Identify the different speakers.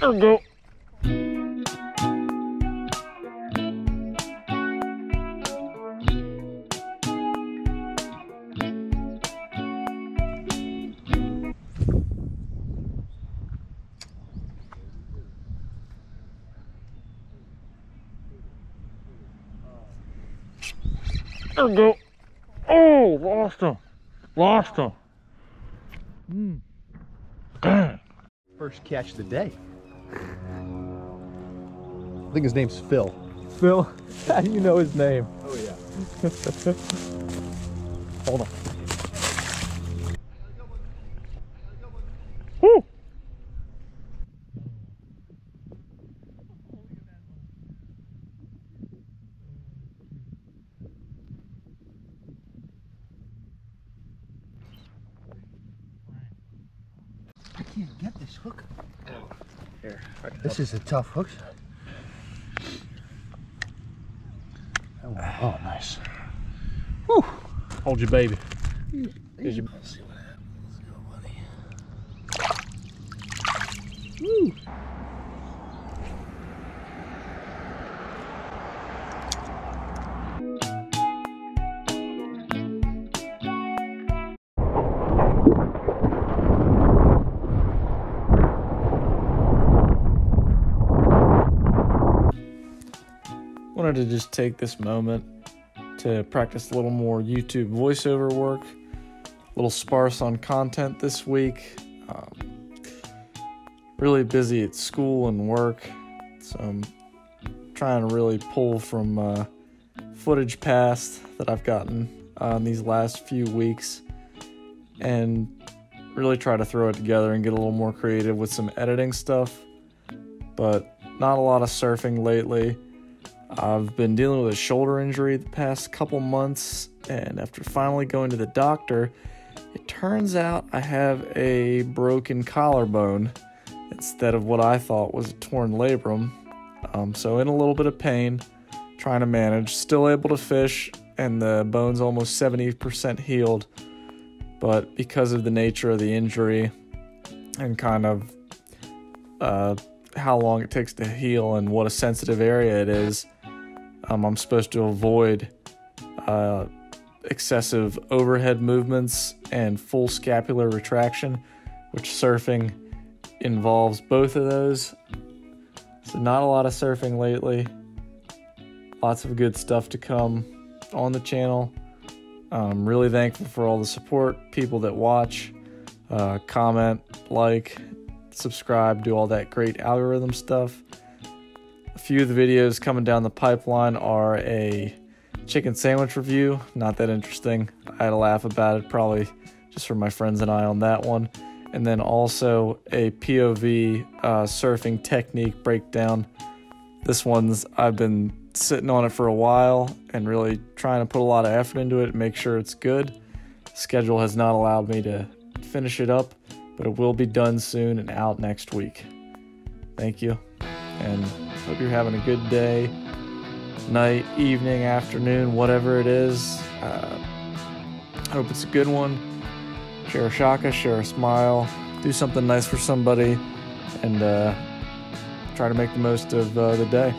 Speaker 1: There we go. There we go. Oh, lost him. Lost him. Mm. Dang.
Speaker 2: First catch of the day. I think his name's Phil.
Speaker 1: Phil, how do you know his name?
Speaker 2: Oh yeah.
Speaker 1: Hold on. Woo!
Speaker 2: I can't get this hook. Oh.
Speaker 1: Here,
Speaker 2: This is a tough hook. Oh, oh, nice. Whew.
Speaker 1: hold your baby.
Speaker 2: Let's see what happens. Let's go, buddy.
Speaker 1: Wanted to just take this moment to practice a little more YouTube voiceover work. A little sparse on content this week. Um, really busy at school and work, so I'm trying to really pull from uh, footage past that I've gotten uh, in these last few weeks and really try to throw it together and get a little more creative with some editing stuff. But not a lot of surfing lately. I've been dealing with a shoulder injury the past couple months, and after finally going to the doctor, it turns out I have a broken collarbone instead of what I thought was a torn labrum. Um, so, in a little bit of pain, trying to manage, still able to fish, and the bone's almost 70% healed. But because of the nature of the injury and kind of uh, how long it takes to heal and what a sensitive area it is, um, I'm supposed to avoid uh, excessive overhead movements and full scapular retraction, which surfing involves both of those. So, not a lot of surfing lately. Lots of good stuff to come on the channel. I'm really thankful for all the support, people that watch, uh, comment, like, subscribe, do all that great algorithm stuff. A few of the videos coming down the pipeline are a chicken sandwich review, not that interesting. I had a laugh about it, probably just for my friends and I on that one. And then also a POV uh, surfing technique breakdown. This one's, I've been sitting on it for a while and really trying to put a lot of effort into it and make sure it's good. Schedule has not allowed me to finish it up, but it will be done soon and out next week. Thank you, and hope you're having a good day, night, evening, afternoon, whatever it is. Uh, hope it's a good one. Share a shaka, share a smile, do something nice for somebody, and uh, try to make the most of uh, the day.